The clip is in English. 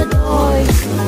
the noise